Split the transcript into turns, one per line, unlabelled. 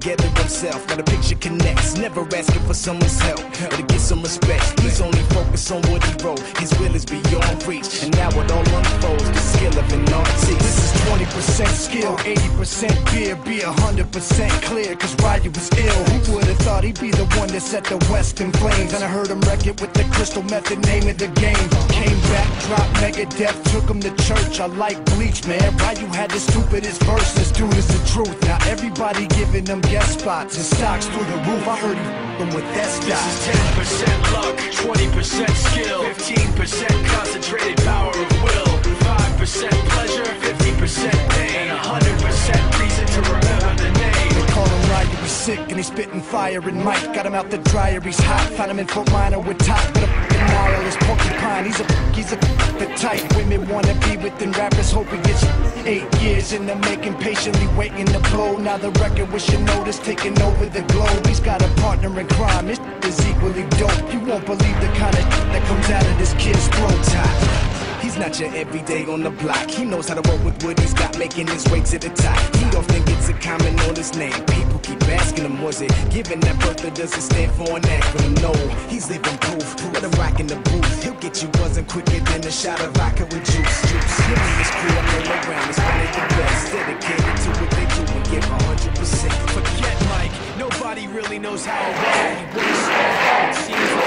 together himself, got a picture connects, never asking for someone's help or to get some respect. He's only focused on what he wrote, his will is beyond reach, and now it all unfolds, the skill of an artist. This
is 20% skill, 80% beer, be 100% clear, cause Ryu was ill. Who would've thought he'd be the one that set the West in flames? And I heard him wreck it with the crystal method, name of the game. Came back, dropped mega death, took him to church. I like Bleach, man. Ryu had the stupidest verses, dude, is the truth. Now everybody giving them guest spots and stocks through the roof. I heard he f***ing with that This
is 10% luck, 20% skill, 15% concentrated power of will, 5% pleasure, 50% pain, and 100% reason to remember the name.
They call him Ryu, he's sick and he's spitting fire and Mike got him out the dryer, he's hot. Found him in Fort Minor with top, but a f***ing nihilist porcupine. He's a he's a the type women wanna be within rappers. Hope he gets eight years in the making, patiently waiting to blow. Now the record with your notice taking over the globe. He's got a partner in crime, his is equally dope. You won't believe the kind of that comes out of this kid's throat.
top. He's not your everyday on the block. He knows how to work with what he's got, making his way to the top. He often gets a comment on his name. People keep asking him, was it given that birth or does it stand for an acronym? No, he's living proof. Let him rock in the booth. He'll get you buzzing quicker than a shot of vodka with juice. Juice. Him and his crew,
Nobody knows how. It seems